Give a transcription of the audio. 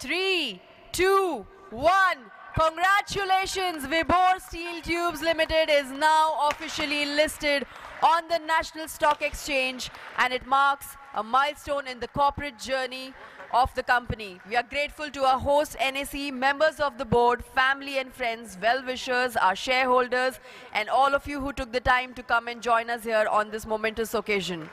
three, two, one. Congratulations, Vibhor Steel Tubes Limited is now officially listed on the National Stock Exchange and it marks a milestone in the corporate journey of the company. We are grateful to our host NSE, members of the board, family and friends, well-wishers, our shareholders and all of you who took the time to come and join us here on this momentous occasion.